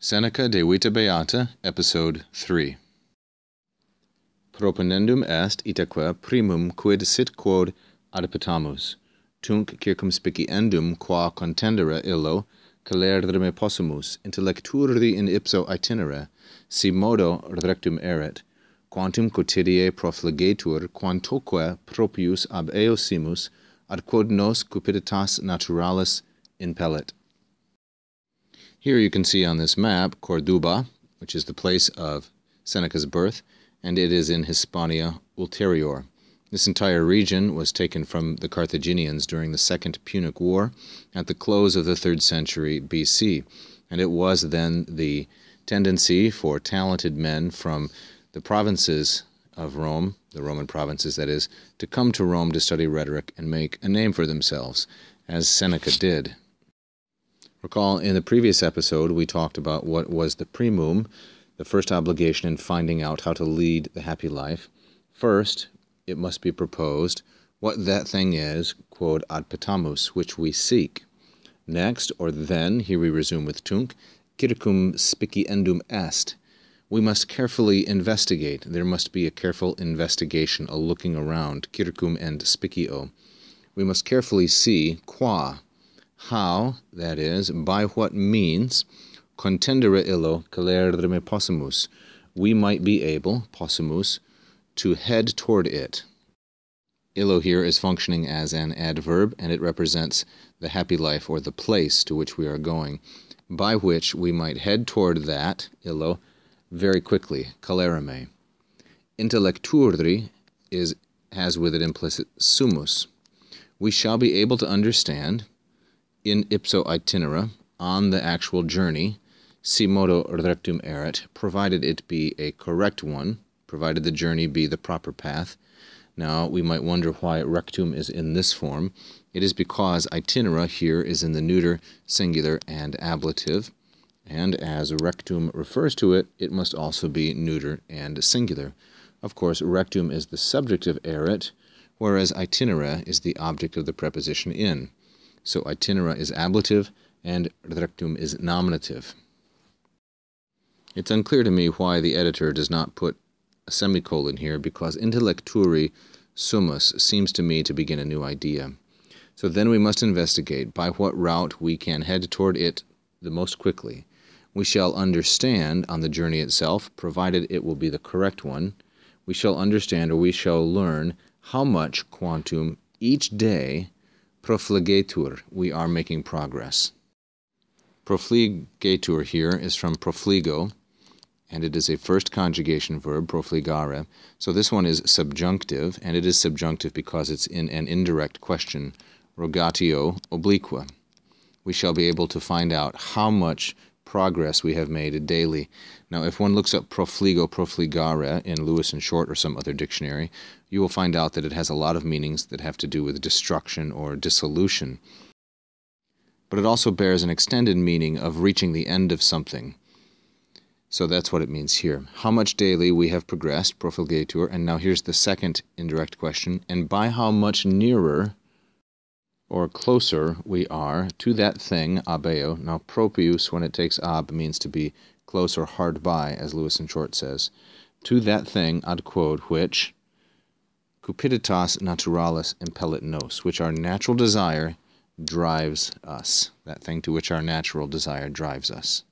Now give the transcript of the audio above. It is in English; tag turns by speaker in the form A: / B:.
A: Seneca de Vita Beata, episode 3. Proponendum est itaque primum quid sit quod adipitamus, tunc circumspiciendum qua contendere illo, celerrime possumus, intellecturi in ipso itinere, si modo rectum erit, quantum quotidie profligetur quantoque propius ab eo simus, ad quod nos cupiditas naturalis impellet. Here you can see on this map Corduba, which is the place of Seneca's birth, and it is in Hispania Ulterior. This entire region was taken from the Carthaginians during the Second Punic War at the close of the 3rd century BC, and it was then the tendency for talented men from the provinces of Rome, the Roman provinces that is, to come to Rome to study rhetoric and make a name for themselves, as Seneca did. Recall in the previous episode, we talked about what was the primum, the first obligation in finding out how to lead the happy life. First, it must be proposed what that thing is, quod ad petamus, which we seek. Next, or then, here we resume with tunc, circum spiciendum est. We must carefully investigate. There must be a careful investigation, a looking around, circum and spicio. We must carefully see qua, how, that is, by what means, contendere illo celerrime possumus, we might be able, possumus, to head toward it. Illo here is functioning as an adverb, and it represents the happy life or the place to which we are going, by which we might head toward that, illo, very quickly, celerrime. Intellecturi is, has with it implicit sumus. We shall be able to understand, in ipso itinere, on the actual journey, si modo rectum erit, provided it be a correct one, provided the journey be the proper path. Now, we might wonder why rectum is in this form. It is because itinere here is in the neuter, singular, and ablative, and as rectum refers to it, it must also be neuter and singular. Of course, rectum is the subject of erit, whereas itinere is the object of the preposition in. So itinere is ablative and rectum is nominative. It's unclear to me why the editor does not put a semicolon here because intellecturi sumus seems to me to begin a new idea. So then we must investigate by what route we can head toward it the most quickly. We shall understand on the journey itself, provided it will be the correct one. We shall understand or we shall learn how much quantum each day profligetur we are making progress. Profligetur here is from profligo, and it is a first conjugation verb, profligare. So this one is subjunctive, and it is subjunctive because it's in an indirect question, rogatio obliqua. We shall be able to find out how much progress we have made daily. Now, if one looks up profligo, profligare in Lewis and Short or some other dictionary, you will find out that it has a lot of meanings that have to do with destruction or dissolution. But it also bears an extended meaning of reaching the end of something. So that's what it means here. How much daily we have progressed, profligatur, and now here's the second indirect question, and by how much nearer or closer we are to that thing, abeo. Now, propius, when it takes ab, means to be close or hard by, as Lewis and Short says. To that thing, ad quod, which cupiditas naturalis impellit nos, which our natural desire drives us. That thing to which our natural desire drives us.